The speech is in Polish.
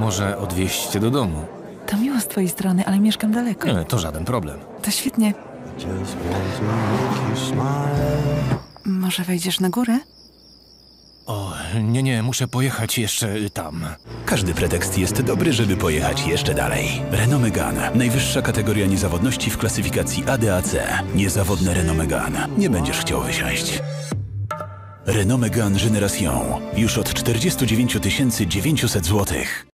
Może odwieźć cię do domu. To miło z twojej strony, ale mieszkam daleko. Nie, to żaden problem. To świetnie. Może wejdziesz na górę? O, nie, nie, muszę pojechać jeszcze tam. Każdy pretekst jest dobry, żeby pojechać jeszcze dalej. Renault Megane. Najwyższa kategoria niezawodności w klasyfikacji ADAC. Niezawodne Renault Megane. Nie będziesz chciał wysiąść. Renault Megane Generation. Już od 49 900 zł.